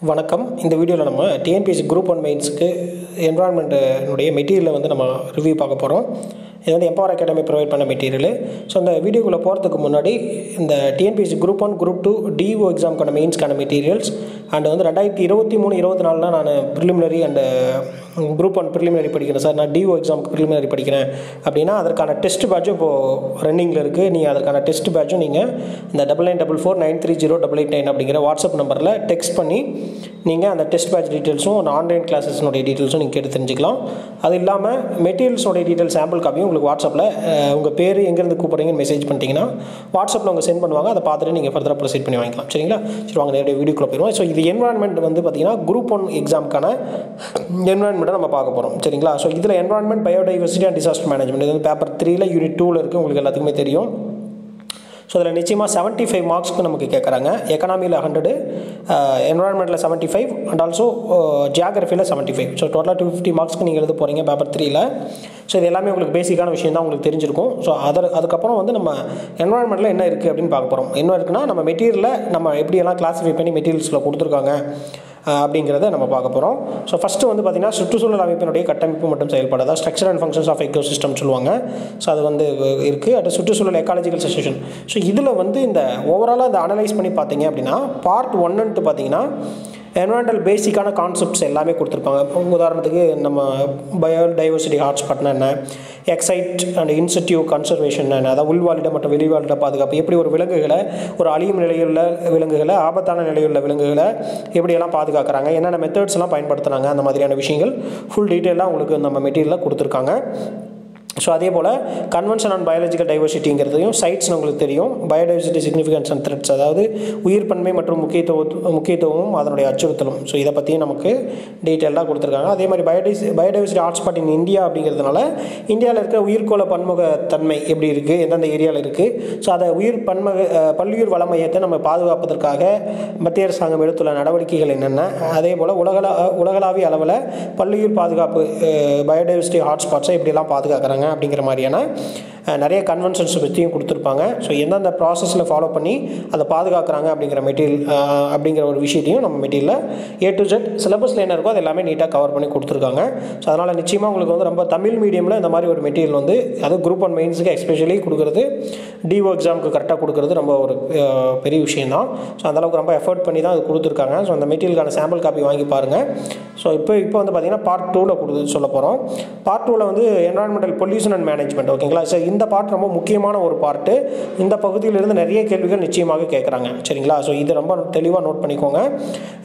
வணக்கம். இந்த வீடியோவில் நம்ம டிஎன்பிஎஸ்சி குரூப் ஒன் மெயின்ஸுக்கு என்வரான்மெண்ட்டுனுடைய மெட்டீரியலை வந்து நம்ம ரிவ்யூ பார்க்க போகிறோம் இது வந்து எம்பவர் அகாடமி ப்ரொவைட் பண்ண மெட்டீரியல் ஸோ இந்த வீடியோக்குள்ளே போகிறதுக்கு முன்னாடி இந்த TNPSC group one group two D எக்ஸாம்க்கான மெயின்ஸ்க்கான மெட்டீரியல்ஸ் அண்ட் வந்து ரெண்டாயிரத்தி இருபத்தி மூணு இருபத்தி நாலில் நான் preliminary and group one preliminary படிக்கிறேன். சார் நான் டிஓ எக்ஸாமுக்கு ப்ரிலிமினரி படிக்கிறேன். அப்படின்னா அதற்கான டெஸ்ட் பேட்சும் இப்போது ரன்னிங்கில் இருக்குது நீங்கள் அதற்கான டெஸ்ட் பேட்சும் நீங்கள் இந்த double nine double four nine three zero double eight nine அப்படிங்கிற வாட்ஸ்அப் நம்பரில் டெக்ஸ்ட் பண்ணி நீங்கள் அந்த டெஸ்ட் பேட்ச் டீட்டெயில்ஸும் அந்த ஆன்லைன் கிளாஸஸ்னுடைய டீட்டெயில்ஸும் நீங்கள் கேட்டு தெரிஞ்சுக்கலாம். அது இல்லாமல் மெட்டீரியல்ஸோடைய டீட்டெயில் சாம்பிள் காப்பியும் உங்களுக்கு வாட்ஸ்அப்பில் உங்கள் பேர் எங்கேருந்து கூப்பிட்றீங்கன்னு மெசேஜ் பண்ணிட்டீங்கன்னா வாட்ஸ்அப்பில் அவங்க சென்ட் பண்ணுவாங்க. அதை பார்த்துட்டு நீங்கள் ஃபர்தராக ப்ரொசீட் பண்ணி வாங்கிக்கலாம். சரிங்களா? சரி வாங்க நேரடியாக வீடியோக்குள்ளே போயிடுவோம். ஸோ இது என்வரான்மெண்ட் வந்து பார்த்தீங்கன்னா குரூப் ஒன் எக்ஸாமுக்கான என்வரான்மெண்ட்டை நம்ம பார்க்க போகிறோம் சரிங்களா? ஸோ இதில் environment biodiversity and disaster management இது வந்து பேப்பர் த்ரீல யூனிட் டூவில் இருக்குது உங்களுக்கு எல்லாத்துக்குமே தெரியும். ஸோ அதில் நிச்சயமாக செவன்ட்டி ஃபைவ் மார்க்ஸ்க்கு நமக்கு கேட்குறாங்க எக்கனாமியில் ஹண்ட்ரடு என்வரான்மெண்ட்டில் செவன்ட்டி ஃபைவ் அண்ட் ஆல்சோ ஜியாகிரஃபியில் செவன்ட்டி ஃபைவ் ஸோ டோட்டலாக டூ ஃபிஃப்டி மார்க்ஸ்க்கு நீங்கள் எழுத போகிறீங்க பேப்பர் த்ரீல ஸோ இது எல்லாமே உங்களுக்கு பேசிக்கான விஷயம் தான் உங்களுக்கு தெரிஞ்சிருக்கும். ஸோ அதை அதுக்கப்புறம் வந்து நம்ம என்வரான்மெண்ட்டில் என்ன இருக்குது அப்படின்னு பார்க்க போகிறோம் என்ன இருக்குன்னா நம்ம மெட்டீரியலில் நம்ம எப்படியெல்லாம் கிளாஸிஃபை பண்ணி மெட்டீரியல்ஸில் கொடுத்துருக்காங்க. அப்படிங்கிறத நம்ம பார்க்க போகிறோம் ஸோ ஃபஸ்ட்டு வந்து பார்த்திங்கன்னா சுற்றுச்சூழல் அமைப்பினுடைய கட்டமைப்பு மற்றும் செயல்பாடு அதாவது structure and functions of ecosystem சொல்லுவாங்க. ஸோ அது வந்து இருக்குது அட் சுற்றுச்சூழல் எக்காலஜிக்கல் சசேஷன் ஸோ இதில் வந்து இந்த ஓவராலாக அதை அனலைஸ் பண்ணி பார்த்தீங்க அப்படின்னா பார்ட் ஒன்னுன்ட்டு பார்த்தீங்கன்னா என்வரான்மெண்டல் பேசிக்கான கான்செப்ட்ஸ் எல்லாமே கொடுத்துருப்பாங்க. உதாரணத்துக்கு நம்ம பயோடைவர்சிட்டி ஹாட்ஸ்பாட்னா என்ன? எக்ஸைட் அண்ட் இன்ஸ்டியூ கன்சர்வேஷன் என்ன? அதாவது உள்வாழிட மற்றும் வெளிவாழிட பாதுகாப்பு. எப்படி ஒரு விலங்குகளை ஒரு அழியும் நிலையுள்ள விலங்குகளை ஆபத்தான நிலையுள்ள விலங்குகளை எப்படியெல்லாம் பாதுகாக்கிறாங்க? என்னென்ன மெத்தட்ஸ்லாம் பயன்படுத்துகிறாங்க அந்த மாதிரியான விஷயங்கள் ஃபுல் டீட்டெயிலாக உங்களுக்கு நம்ம மெட்டீரியலாக கொடுத்துருக்காங்க. ஸோ அதே போல் கன்வென்ஷன் ஆன் பயாலஜிக்கல் டைவர்சிட்டிங்கிறதையும் சைட்ஸ் உங்களுக்கு தெரியும். பயோடைவர்சிட்டி சிக்னிஃபிகன்ஸ் அண்ட் த்ரெட்ஸ் அதாவது உயிர் பன்மை மற்றும் முக்கியத்துவ முக்கியத்துவமும் அதனுடைய அச்சுறுத்தலும். ஸோ இதை பற்றியும் நமக்கு டீட்டெயிலாக கொடுத்துருக்காங்க. அதே மாதிரி பயோடைஸ் பயோடைவர்சிட்டி ஹாட்ஸ்பாட் இன் இந்தியா அப்படிங்கிறதுனால இந்தியாவில் இருக்கிற உயிர்கோள பன்முகத்தன்மை எப்படி இருக்குது எந்தெந்த ஏரியாவில் இருக்குது ஸோ அதை உயிர் பன்முக பல்லுயிர் வள மையத்தை நம்ம பாதுகாப்பதற்காக மத்திய அரசாங்கம் எடுத்துள்ள நடவடிக்கைகள் என்னென்ன? அதே போல் உலகளா உலகளாவிய அளவில் பல்லுயிர் பாதுகாப்பு பயோடைவர்சிட்டி ஹாட்ஸ்பாட்ஸை எப்படிலாம் பாதுகாக்கிறாங்க. அப்படிங்கிற மாதிரியான நிறைய கன்வென்ஷன்ஸ் பற்றியும் கொடுத்துருப்பாங்க. ஸோ எந்தெந்த ப்ராசஸில் ஃபாலோ பண்ணி அதை பாதுகாக்கிறாங்க அப்படிங்கிற மெட்டீரியல் அப்படிங்கிற ஒரு விஷயத்தையும் நம்ம மெட்டீரியலில் ஏ டு ஜெட் சிலபஸில் என்ன இருக்கோ அது எல்லாமே நீட்டாக கவர் பண்ணி கொடுத்துருக்காங்க. ஸோ அதனால் நிச்சயமாக உங்களுக்கு வந்து ரொம்ப தமிழ் மீடியமில் இந்த மாதிரி ஒரு மெட்டீரியல் வந்து அதாவது குரூப் ஒன் மெயின்ஸுக்கு எஸ்பெஷலி கொடுக்குறது டிஓ எக்ஸாமுக்கு கரெக்டாக கொடுக்குறது ரொம்ப ஒரு பெரிய விஷயம் தான் ஸோ அந்தளவுக்கு ரொம்ப எஃபர்ட் பண்ணி தான் அது கொடுத்துருக்காங்க. ஸோ அந்த மெட்டீரியலுக்கான சாம்பிள் காப்பி வாங்கி பாருங்கள் ஸோ இப்போ இப்போ வந்து பார்த்திங்கன்னா பார்ட் டூவில் கொடுத்து சொல்ல போகிறோம் பார்ட் டூவில் வந்து என்வரான்மெண்டல் பொல்யூஷன் அண்ட் மேனேஜ்மெண்ட் ஓகேங்களா ஸோ இந்த பார்ட் ரொம்ப முக்கியமான ஒரு பார்ட்டு இந்த பகுதியிலிருந்து நிறைய கேள்விகள் நிச்சயமாக கேட்குறாங்க சரிங்களா? ஸோ இது ரொம்ப தெளிவாக நோட் பண்ணிக்கோங்க.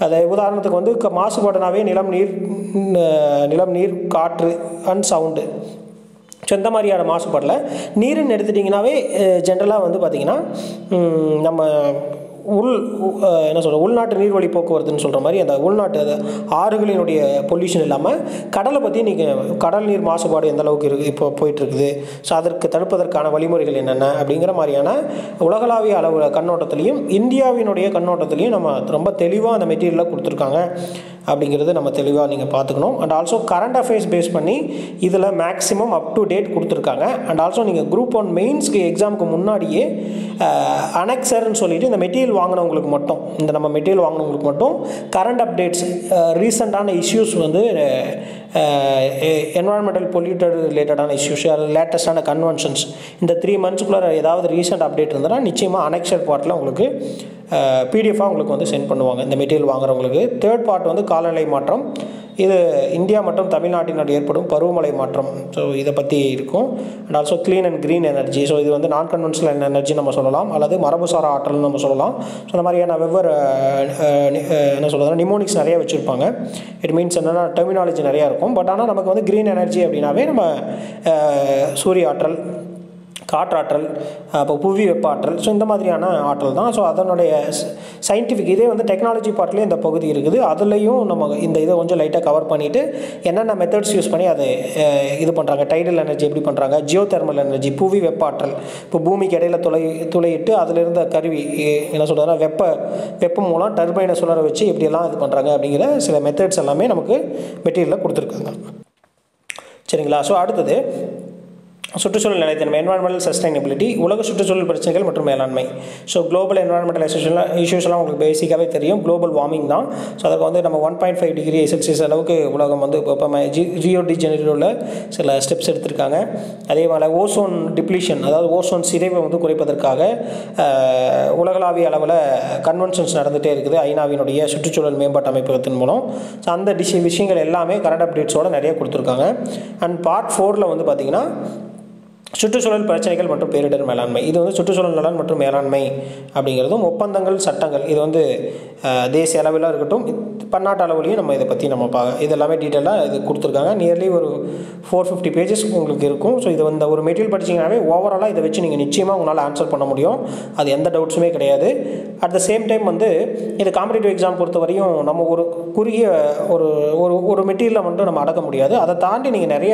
அதை உதாரணத்துக்கு வந்து மாசுபாடுனாவே நிலம் நீர் நிலம் நீர் காற்று அண்ட் சவுண்டு ஸோ இந்த மாதிரியான மாசுபாடில். நீருன்னு எடுத்துட்டிங்கனாவே ஜென்ரலாக வந்து பார்த்திங்கன்னா நம்ம உள் என்ன சொல்கிற உள்நாட்டு நீர்வழி போக்குவரத்துன்னு சொல்கிற மாதிரி அந்த உள்நாட்டு ஆறுகளினுடைய பொல்யூஷன் இல்லாமல் கடலை பற்றி நீங்கள் கடல் நீர் மாசுபாடு எந்த அளவுக்கு இருக்குது இப்போ போயிட்டுருக்குது? ஸோ அதற்கு தடுப்பதற்கான வழிமுறைகள் என்னென்ன? அப்படிங்கிற மாதிரியான உலகளாவிய அளவு கண்ணோட்டத்துலேயும் இந்தியாவினுடைய கண்ணோட்டத்துலேயும் நம்ம ரொம்ப தெளிவாக அந்த மெட்டீரியலாக கொடுத்துருக்காங்க. அப்படிங்கிறது நம்ம தெளிவாக நீங்கள் பார்த்துக்கணும். And also current affairs base பண்ணி இதில் மேக்ஸிமம் அப் டு டேட் கொடுத்துருக்காங்க. அண்ட் ஆல்சோ நீங்கள் குரூப் ஒன் மெயின்ஸ்க்கு எக்ஸாமுக்கு முன்னாடியே அனெக்சர்னு சொல்லிட்டு இந்த மெட்டீரியல் வாங்கினவங்களுக்கு மட்டும் இந்த நம்ம மெட்டீரியல் வாங்கினவங்களுக்கு மட்டும் கரண்ட் அப்டேட்ஸ் ரீசெண்டான இஷ்யூஸ் வந்து என்வரான்மெண்டல் பொல்யூட்டட் ரிலேட்டடான இஷ்யூஸ் அது லேட்டஸ்டான கன்வென்ஷன்ஸ் இந்த த்ரீ மந்த்ஸ்க்குள்ளே ஏதாவது ரீசெண்ட் அப்டேட் இருந்தால் நிச்சயமாக அனெக்சர் பார்ட்டில் உங்களுக்கு பிடிஎஃபாக உங்களுக்கு வந்து சென்ட் பண்ணுவாங்க இந்த மெட்டீரியல் வாங்குறவங்களுக்கு. தேர்ட் பார்ட் வந்து காலநிலை மாற்றம். இது இந்தியா மற்றும் தமிழ்நாட்டினால் ஏற்படும் பருவமழை மாற்றம். ஸோ இதை பற்றி இருக்கும். And also clean and green energy so இது வந்து நான் கன்வென்ஷனல் எனர்ஜி நம்ம சொல்லலாம். அல்லது மரபுசார ஆற்றல்னு நம்ம சொல்லலாம். ஸோ இந்த மாதிரியான வெவ்வேறு என்ன சொல்கிறது நிமோனிக்ஸ் நிறைய வச்சுருப்பாங்க. இட் மீன்ஸ் என்னென்னா டெர்மினாலஜி நிறையா இருக்கும். பட் ஆனால் நமக்கு வந்து க்ரீன் எனர்ஜி அப்படின்னாவே நம்ம சூரிய ஆற்றல் காற்றாற்றல் இப்போ புவி வெப்ப ஆற்றல் ஸோ இந்த மாதிரியான ஆற்றல் தான். ஸோ அதனுடைய சயின்டிஃபிக் இதே வந்து டெக்னாலஜி பார்ட்லேயும் இந்த பகுதி இருக்குது. அதுலேயும் நம்ம இந்த இதை கொஞ்சம் லைட்டாக கவர் பண்ணிவிட்டு என்னென்ன மெத்தட்ஸ் யூஸ் பண்ணி அதை இது பண்ணுறாங்க டைடல் எனர்ஜி எப்படி பண்ணுறாங்க ஜியோ தெர்மல் எனர்ஜி புவி வெப்ப ஆற்றல் இப்போ பூமிக்கு இடையில துளை துளையிட்டு அதில் இருந்த கருவி என்ன சொல்கிறதுனா வெப்ப வெப்பம் மூலம் டர்பைனை சுழற வச்சு எப்படியெல்லாம் இது பண்ணுறாங்க அப்படிங்கிற சில மெத்தட்ஸ் எல்லாமே நமக்கு மெட்டீரியலில் கொடுத்துருக்காங்க. சரிங்களா? ஸோ அடுத்தது சுற்றுச்சூழல் நிலைத்தன்மை என்வாரன்மெண்டல் சஸ்டைனபிலிட்டி உலக சுற்றுச்சூழல் பிரச்சனைகள் மற்றும் மேலாண்மை. ஸோ குளோபல் என்வாரன்மெண்டல் இஷ்யூஸ்லாம் இஷ்யூஸ்லாம் உங்களுக்கு பேசிக்காகவே தெரியும். குளோபல் வார்மிங் தான். ஸோ அதுக்கு வந்து நம்ம one point five degree Celsius அளவுக்கு உலகம் வந்து இப்போ ஜி ஜியோ டிஜெனரியோவில் சில ஸ்டெப்ஸ் எடுத்திருக்காங்க. அதே மாதிரி ஓசோன் டிப்ளீஷன் அதாவது ஓசோன் சிதைவை வந்து குறைப்பதற்காக உலகளாவிய அளவில் கன்வென்ஷன்ஸ் நடந்துகிட்டே இருக்குது. ஐநாவினுடைய சுற்றுச்சூழல் மேம்பாட்டு அமைப்பகத்தின் மூலம். ஸோ அந்த டிஷ் விஷயங்கள் எல்லாமே கரண்ட் அப்டேட்ஸோட நிறைய கொடுத்துருக்காங்க. அண்ட் பார்ட் ஃபோரில் வந்து பார்த்திங்கன்னா சுற்றுச்சூழல் பிரச்சனைகள் மற்றும் பேரிடர் மேலாண்மை. இது வந்து சுற்றுச்சூழல் நலன் மற்றும் மேலாண்மை அப்படிங்கிறதும் ஒப்பந்தங்கள் சட்டங்கள். இது வந்து தேசிய அளவில் இருக்கட்டும் பன்னாட்டு அளவுலையும் நம்ம இதை பற்றி நம்ம பா இது எல்லாமே டீட்டெயிலாக இது கொடுத்துருக்காங்க. நியர்லி ஒரு ஃபோர் ஃபிஃப்டி பேஜஸ் உங்களுக்கு இருக்கும். ஸோ இது வந்து ஒரு மெட்டீரியல் படிச்சிங்கனாவே ஓவராலாக இதை வச்சு நீங்கள் நிச்சயமாக உங்களால் ஆன்சர் பண்ண முடியும். அது எந்த டவுட்ஸுமே கிடையாது. அட் த சேம் டைம் வந்து இது காம்படிட்டிவ் எக்ஸாம் பொறுத்த வரையும் நம்ம ஒரு குறுகிய ஒரு ஒரு ஒரு மெட்டீரியலை மட்டும் நம்ம அடக்க முடியாது. அதை தாண்டி நீங்கள் நிறைய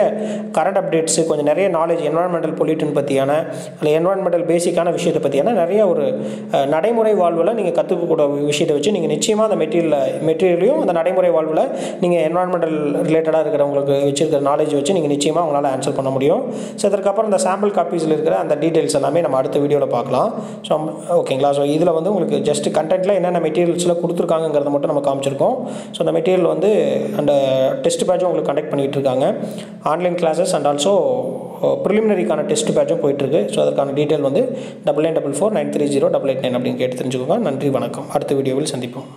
கரண்ட் அப்டேட்ஸு கொஞ்சம் நிறைய நாலேஜ் என்வரான்மெண்டல் பொல்யூட்டன் பற்றியான இல்லை என்வரான்மெண்டல் பேசிக்கான விஷயத்தை பற்றியான நிறைய ஒரு நடைமுறை வாழ்வில் நீங்கள் கற்றுக்கக்கூடிய விஷயத்தை வச்சு நீங்கள் நிச்சயமாக அந்த மெட்டீரியலை மெட்டீரியலையும் அந்த நடைமுறை வாழ்வில் நீங்கள் என்வரான்மெண்டல் ரிலேட்டடாக இருக்கிறவங்களுக்கு வச்சுருக்கிற நாலேஜ் வச்சு நீங்கள் நிச்சயமாக உங்களால் ஆன்சர் பண்ண முடியும். ஸோ இதற்கப்புறம் இந்த சாம்பிள் காப்பீஸில் இருக்கிற அந்த டீட்டெயில்ஸ் எல்லாமே நம்ம அடுத்த வீடியோவில் பார்க்கலாம். ஸோ ஓகேங்களா ஸோ இதில் வந்து உங்களுக்கு உங்களுக்கு ஜஸ்ட் கண்டென்ட்டில் என்னென்ன மெட்டீரியல்ஸில் கொடுத்துருக்காங்கிறத மட்டும் நம்ம காமிச்சிருக்கோம். ஸோ அந்த மெட்டீரியல் வந்து அந்த டெஸ்ட் பேட்சும் உங்களுக்கு கண்டக்ட் பண்ணிகிட்டு இருக்காங்க ஆன்லைன் கிளாஸஸ் அண்ட் ஆல்சோ ப்ரிலிமினரிக்கான டெஸ்ட் பேட்சும் போயிட்டுருக்கு. ஸோ அதற்கான டீட்டெயில் வந்து double nine double four nine three zero double eight nine அப்படின்னு கேட்டு தெரிஞ்சுக்கோங்க. நன்றி வணக்கம். அடுத்த வீடியோவில் சந்திப்போம்.